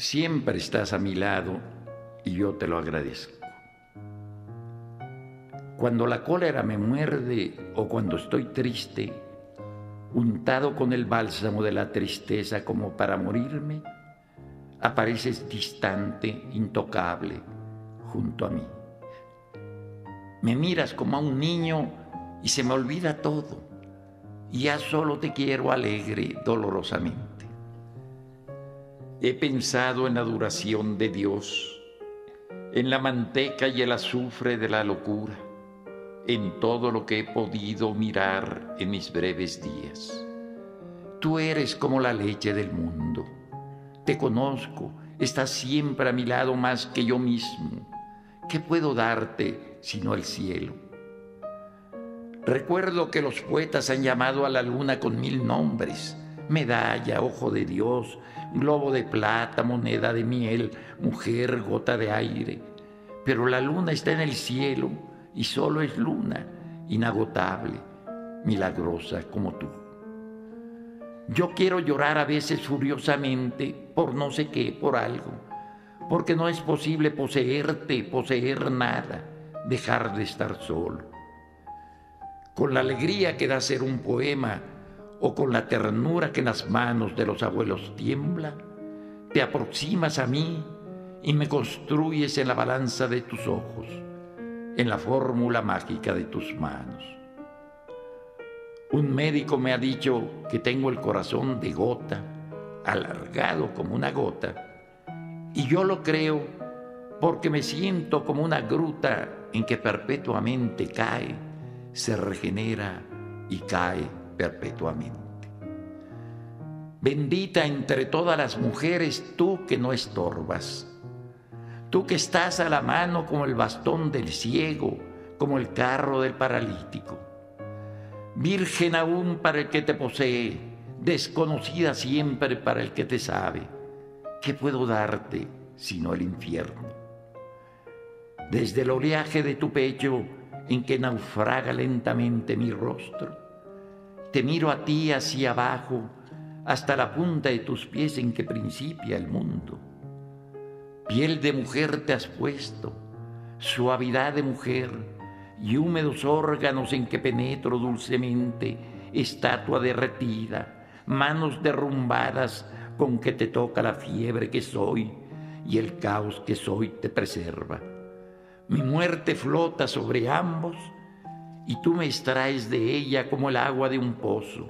Siempre estás a mi lado y yo te lo agradezco. Cuando la cólera me muerde o cuando estoy triste, untado con el bálsamo de la tristeza como para morirme, apareces distante, intocable, junto a mí. Me miras como a un niño y se me olvida todo. Y ya solo te quiero alegre dolorosamente. He pensado en la duración de Dios, en la manteca y el azufre de la locura, en todo lo que he podido mirar en mis breves días. Tú eres como la leche del mundo. Te conozco, estás siempre a mi lado más que yo mismo. ¿Qué puedo darte sino el cielo? Recuerdo que los poetas han llamado a la luna con mil nombres, medalla, ojo de Dios, globo de plata, moneda de miel, mujer, gota de aire. Pero la luna está en el cielo y solo es luna, inagotable, milagrosa como tú. Yo quiero llorar a veces furiosamente por no sé qué, por algo, porque no es posible poseerte, poseer nada, dejar de estar solo con la alegría que da ser un poema o con la ternura que en las manos de los abuelos tiembla, te aproximas a mí y me construyes en la balanza de tus ojos, en la fórmula mágica de tus manos. Un médico me ha dicho que tengo el corazón de gota, alargado como una gota, y yo lo creo porque me siento como una gruta en que perpetuamente cae se regenera y cae perpetuamente. Bendita entre todas las mujeres tú que no estorbas, tú que estás a la mano como el bastón del ciego, como el carro del paralítico. Virgen aún para el que te posee, desconocida siempre para el que te sabe. ¿Qué puedo darte sino el infierno? Desde el oleaje de tu pecho, en que naufraga lentamente mi rostro. Te miro a ti hacia abajo, hasta la punta de tus pies en que principia el mundo. Piel de mujer te has puesto, suavidad de mujer y húmedos órganos en que penetro dulcemente, estatua derretida, manos derrumbadas con que te toca la fiebre que soy y el caos que soy te preserva mi muerte flota sobre ambos y tú me extraes de ella como el agua de un pozo,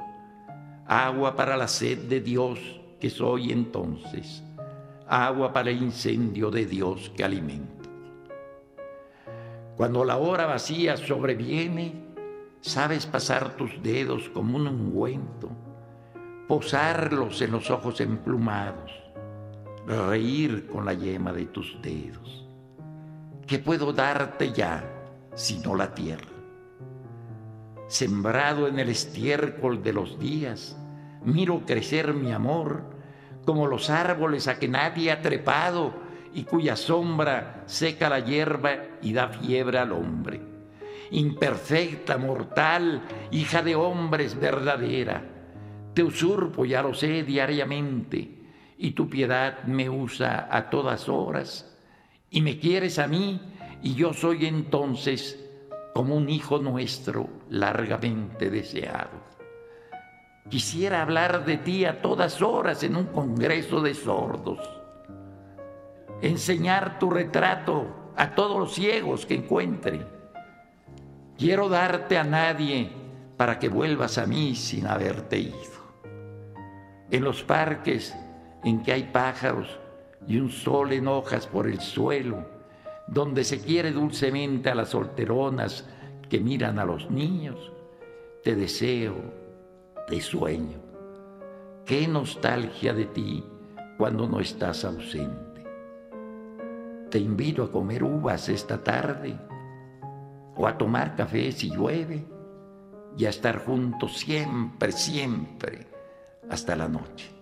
agua para la sed de Dios que soy entonces, agua para el incendio de Dios que alimento. Cuando la hora vacía sobreviene, sabes pasar tus dedos como un ungüento, posarlos en los ojos emplumados, reír con la yema de tus dedos ¿qué puedo darte ya sino la tierra? Sembrado en el estiércol de los días, miro crecer mi amor como los árboles a que nadie ha trepado y cuya sombra seca la hierba y da fiebre al hombre. Imperfecta, mortal, hija de hombres verdadera, te usurpo, ya lo sé, diariamente, y tu piedad me usa a todas horas y me quieres a mí y yo soy entonces como un hijo nuestro largamente deseado. Quisiera hablar de ti a todas horas en un congreso de sordos, enseñar tu retrato a todos los ciegos que encuentre. Quiero darte a nadie para que vuelvas a mí sin haberte ido. En los parques en que hay pájaros, y un sol en hojas por el suelo, donde se quiere dulcemente a las solteronas que miran a los niños, te deseo, te sueño. Qué nostalgia de ti cuando no estás ausente. Te invito a comer uvas esta tarde o a tomar café si llueve y a estar juntos siempre, siempre hasta la noche.